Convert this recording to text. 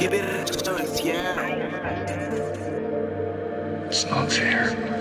Give it a chance, yeah. It's not fair.